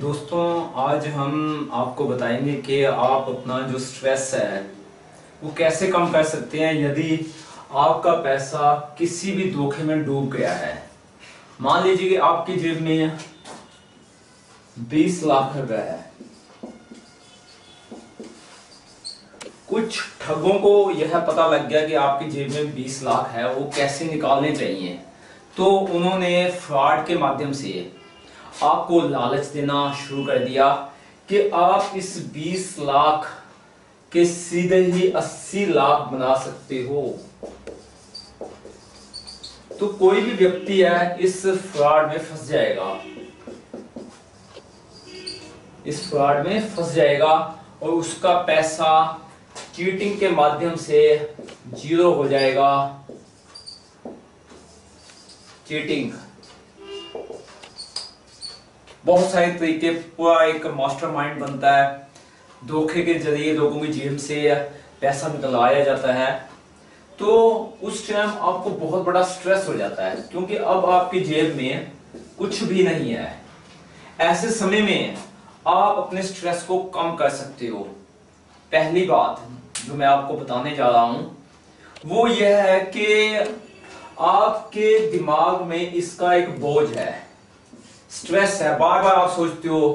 दोस्तों, आज हम आपको बताएँगे कि आप अपना जो स्ट्रेस है, वो कैसे कम कर सकते हैं यदि आपका पैसा किसी भी धोखे में डूब गया है। मान लीजिए कि आपकी जेब में 20 लाख रुपए है। कुछ ठगों को यह पता लग गया कि आपकी जेब में 20 लाख है, वो कैसे निकालने चाहिए? तो उन्होंने फ्रॉड के माध्यम से आपको लालच देना शुरू कर दिया कि आप इस 20 लाख के सीधे ही 80 लाख बना सकते हो। तो कोई भी व्यक्ति है, इस फ्रॉड में फंस जाएगा। इस फ्रॉड में फंस जाएगा और उसका पैसा चीटिंग के माध्यम से ज़ीरो हो जाएगा। चीटिंग बहुत सारे तरीके पूरा एक मास्टरमाइंड बनता है। धोखे के ज़रिए लोगों की जेब से पैसा निकलवाया जाता है। तो उस टाइम आपको बहुत बड़ा स्ट्रेस हो जाता है, क्योंकि अब आपकी जेब में कुछ भी नहीं है। ऐसे समय में आप अपने स्ट्रेस को कम कर सकते हो। पहली बात जो मैं आपको बताने जा रहा हूँ, वो यह है कि आपके दिमाग में इसका एक बोझ है। स्ट्रेस है। बार बार आप सोचते हो,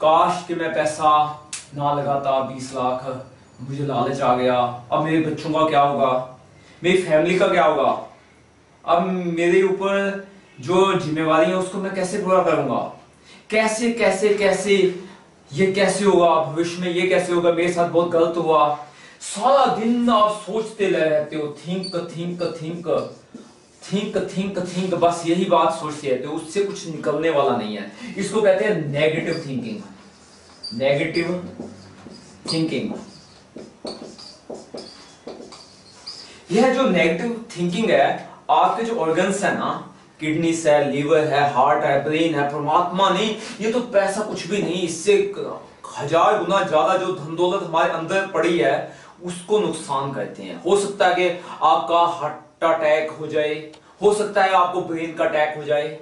काश कि मैं पैसा ना लगाता, बीस लाख, मुझे लालच आ गया, अब मेरे बच्चों का क्या होगा? मेरी फैमिली का क्या होगा? अब मेरे ऊपर जो जिम्मेवारी है, उसको मैं कैसे पूरा करूँगा? कैसे कैसे कैसे ये कैसे होगा? भविष्य में ये कैसे होगा? मेरे साथ बहुत गलत हुआ। सारा दिन आप सोचते रहते हो think think think think think think, बस यही बात सोचते रहते हो, उससे कुछ निकलने वाला नहीं है। इसको कहते हैं नेगेटिव थिंकिंग नेगेटिव थिंकिंग यह जो नेगेटिव थिंकिंग है, आपके जो ऑर्गन्स है ना किडनी है लीवर है हार्ट है ब्रेन है, परमात्मा नहीं, ये तो पैसा कुछ भी नहीं, इससे हज़ार गुना ज़्यादा जो धन दौलत हमारे अंदर पड़ी है, उसको नुकसान करते हैं। हो सकता है कि आपका हार्ट अटैक हो जाए, हो सकता है आपको ब्रेन का अटैक हो जाए,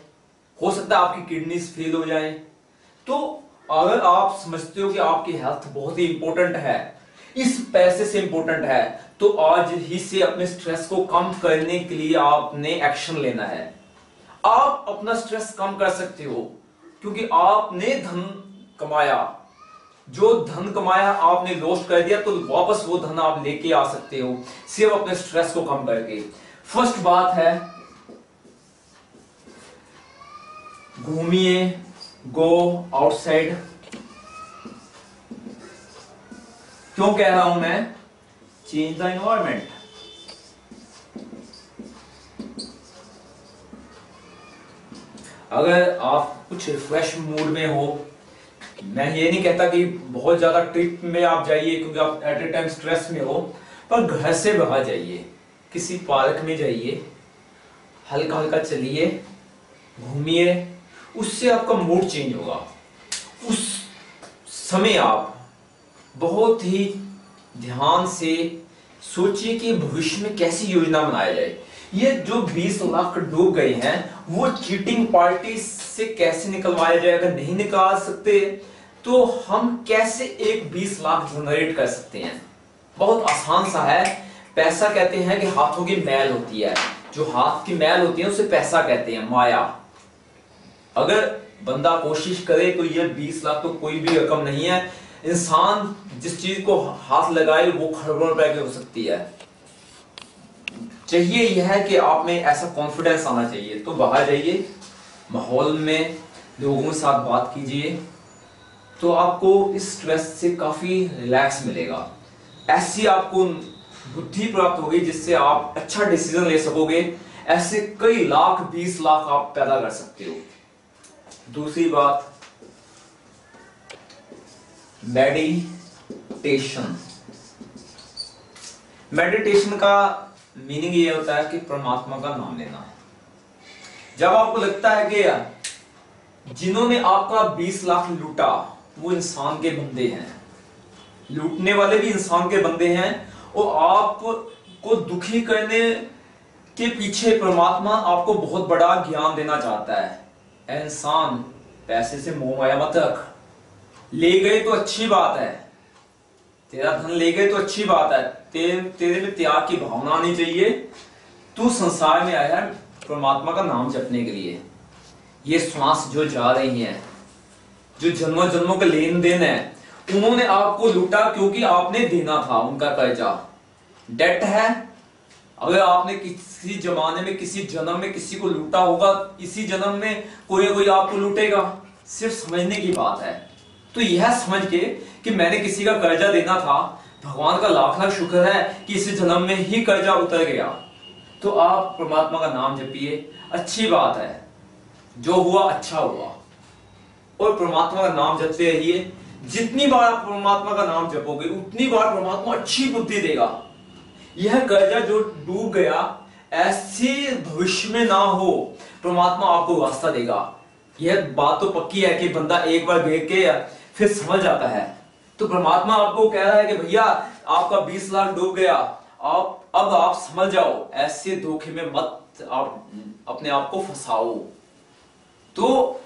हो सकता है आपकी किडनी फेल हो जाए। तो अगर आप समझते हो कि आपकी हेल्थ बहुत ही इंपॉर्टेंट है, इस पैसे से इंपॉर्टेंट है तो आज ही से अपने स्ट्रेस को कम करने के लिए आपने एक्शन लेना है। आप अपना स्ट्रेस कम कर सकते हो, क्योंकि आपने धन कमाया। जो धन कमाया आपने लॉस्ट कर दिया तो वापस वो धन आप लेके आ सकते हो, सिर्फ़ अपने स्ट्रेस को कम करके। फ़र्स्ट बात है, घूमिए गो आउटसाइड क्यों कह रहा हूँ मैं? चेंज द एनवायरमेंट अगर आप कुछ रिफ्रेश मूड में हो, मैं ये नहीं कहता कि बहुत ज़्यादा ट्रिप में आप जाइए क्योंकि आप एट ए टाइम स्ट्रेस में हो, पर घर से बाहर जाइए। किसी पार्क में जाइए हल्का हल्का चलिए, घूमिए, उससे आपका मूड चेंज होगा। उस समय आप बहुत ही ध्यान से सोचिए कि भविष्य में कैसी योजना बनाया जाए। ये जो 20 लाख डूब गए हैं, वो चीटिंग पार्टी से कैसे निकलवाया जाए, अगर नहीं निकाल सकते तो हम कैसे एक 20 लाख जनरेट कर सकते हैं? बहुत आसान सा है। पैसा कहते हैं कि हाथों की मैल होती है। जो हाथ की मैल होती है, उसे पैसा कहते हैं, माया। अगर बंदा कोशिश करे तो ये 20 लाख तो कोई भी रकम नहीं है। इंसान जिस चीज़ को हाथ लगाए, वो खरबों रुपए की हो सकती है। चाहिए यह है कि आप में ऐसा कॉन्फिडेंस आना चाहिए। तो बाहर जाइए, माहौल में लोगों के साथ बात कीजिए तो आपको इस स्ट्रेस से काफ़ी रिलैक्स मिलेगा। ऐसी आपको बुद्धि प्राप्त होगी जिससे आप अच्छा डिसीज़न ले सकोगे। ऐसे कई लाख, बीस लाख आप पैदा कर सकते हो। दूसरी बात मेडिटेशन मेडिटेशन का मीनिंग ये होता है कि परमात्मा का नाम लेना। जब आपको लगता है कि जिन्होंने आपका 20 लाख लूटा, वो इंसान के बंदे हैं। लूटने वाले भी इंसान के बंदे हैं और आपको दुखी करने के पीछे परमात्मा आपको बहुत बड़ा ज्ञान देना चाहता है। इंसान पैसे से मोह माया मत रख। ले गए तो अच्छी बात है। तेरा धन ले गए तो अच्छी बात है। तेरे तेरे में त्याग की भावना आनी चाहिए। तू संसार में आया परमात्मा का नाम जपने के लिए। ये श्वास जो जा रही है, जो जन्मों जन्मों का लेन देन है उन्होंने आपको लूटा क्योंकि आपने देना था उनका कर्जा। डेट है। अगर आपने किसी जमाने में, किसी जन्म में किसी को लूटा होगा, इसी जन्म में कोई कोई आपको लूटेगा। सिर्फ़ समझने की बात है। तो यह समझ के कि मैंने किसी का कर्जा देना था, भगवान का लाख लाख शुक्र है कि इस जन्म में ही कर्जा उतर गया। तो आप परमात्मा का नाम जपिए। अच्छी बात है। जो हुआ अच्छा हुआ। और परमात्मा का नाम जपते रहिए। जितनी बार आप परमात्मा का नाम जपोगे, उतनी बार परमात्मा अच्छी बुद्धि देगा। यह कर्जा जो डूब गया, ऐसे भविष्य में ना हो, परमात्मा आपको रास्ता देगा। यह बात तो पक्की है कि बंदा एक बार देख के फिर समझ जाता है। तो परमात्मा आपको कह रहा है कि भैया, आपका 20 लाख डूब गया, आप, अब आप समझ जाओ, ऐसे धोखे में मत आप अपने आप को फंसाओ। तो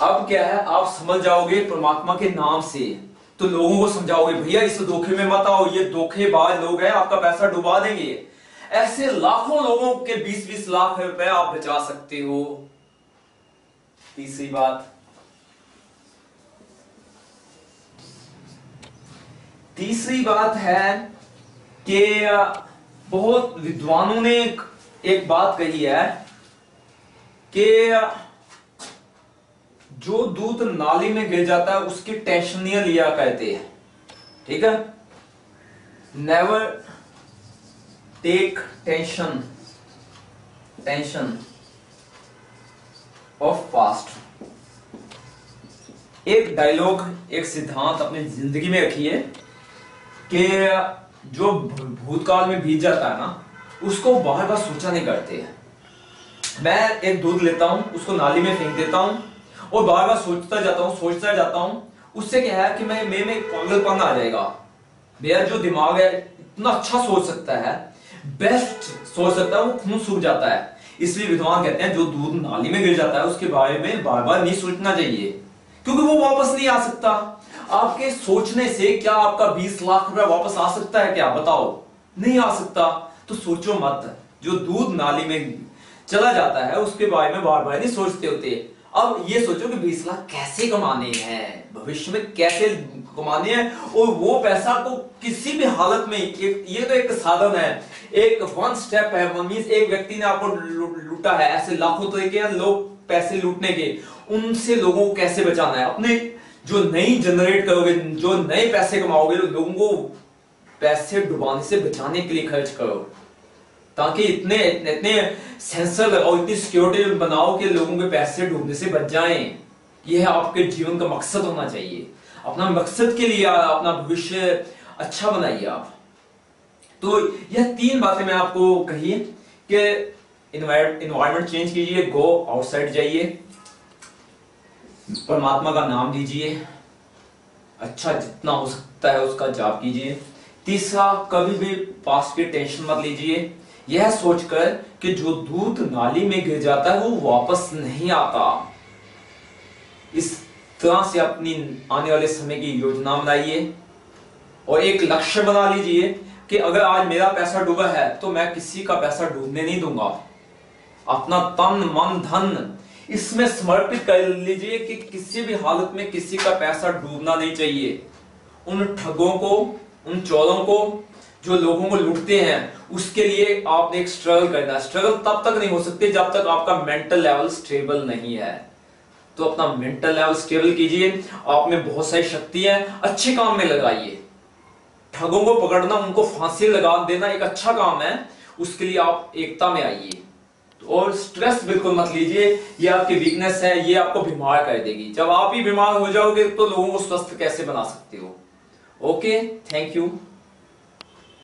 अब क्या है? आप समझ जाओगे परमात्मा के नाम से। तो लोगों को समझाओगे, भैया, इस धोखे में मत आओ। ये धोखेबाज लोग हैं, आपका पैसा डुबा देंगे। ऐसे लाखों लोगों के 20-20 लाख रुपए आप बचा सकते हो। तीसरी बात। तीसरी बात है कि, बहुत विद्वानों ने एक बात कही है कि जो दूध नाली में गिर जाता है, उसकी टेंशन लिया कहते हैं। ठीक है? Never take tension tension of past एक डायलॉग एक सिद्धांत अपनी ज़िंदगी में रखिए कि जो भूतकाल में बीत जाता है ना, उसको बार बार सोचा नहीं करते हैं। मैं एक दूध लेता हूँ, उसको नाली में फेंक देता हूँ और बार बार सोचता जाता हूँ, सोचता जाता हूँ, उससे क्या है कि मैं मेरे में पागलपन आ जाएगा। मेरा जो दिमाग है, इतना अच्छा सोच सकता है बेस्ट सोच सकता है, वो खून सूख जाता है। इसलिए विद्वान कहते हैं, जो दूध नाली में गिर जाता है, उसके बारे में बार बार नहीं सोचना चाहिए, क्योंकि वो वापस नहीं आ सकता। आपके सोचने से क्या आपका 20 लाख रुपया वापस आ सकता है क्या? बताओ। नहीं आ सकता। तो सोचो मत, जो दूध नाली में चला जाता है, उसके बारे में बार बार नहीं सोचते होते। अब ये सोचो कि 20 लाख कैसे कमाने हैं, भविष्य में कैसे कमाने हैं, और वो पैसा को किसी भी हालत में, ये तो एक साधन है। एक वन स्टेप है मीन एक व्यक्ति ने आपको लूटा है, ऐसे लाखों तरीके हैं, लोग पैसे लूटने के। उनसे लोगों को कैसे बचाना है? अपने जो नई जनरेट करोगे, जो नए पैसे कमाओगे लोगों को पैसे डुबाने से बचाने के लिए खर्च करो। ताकि इतने इतने सेंसर लगाओ इतनी सिक्योरिटी बनाओ कि लोगों के पैसे डूबने से बच जाएँ। यह आपके जीवन का मकसद होना चाहिए। अपना मकसद के लिए अपना भविष्य अच्छा बनाइए आप। तो यह तीन बातें मैं आपको कही कि इन्वायरमेंट चेंज कीजिए गो आउटसाइड जाइए। परमात्मा का नाम लीजिए अच्छा जितना हो सकता है उसका जाप कीजिए। तीसरा, कभी भी पास्ट की टेंशन मत लीजिए। यह सोचकर कि जो दूध नाली में गिर जाता है, वो वापस नहीं आता। इस तरह से अपनी आने वाले समय की योजना बनाइए और एक लक्ष्य बना लीजिए कि अगर आज मेरा पैसा डूबा है तो मैं किसी का पैसा डूबने नहीं दूँगा। अपना तन, मन, धन, इसमें समर्पित कर लीजिए कि किसी भी हालत में किसी का पैसा डूबना नहीं चाहिए। उन ठगों को, उन चोरों को जो लोगों को लूटते हैं, उसके लिए आपने एक स्ट्रगल करना है। स्ट्रगल तब तक नहीं हो सकते जब तक आपका मेंटल लेवल स्टेबल नहीं है। तो अपना मेंटल लेवल स्टेबल कीजिए। आप में बहुत सारी शक्ति है, अच्छे काम में लगाइए। ठगों को पकड़ना, उनको फांसी लगा देना एक अच्छा काम है, उसके लिए आप एकता में आइए। और स्ट्रेस बिल्कुल मत लीजिए, ये आपकी वीकनेस है, ये आपको बीमार कर देगी। जब आप ही बीमार हो जाओगे तो लोगों को स्वस्थ कैसे बना सकते हो? Okay thank you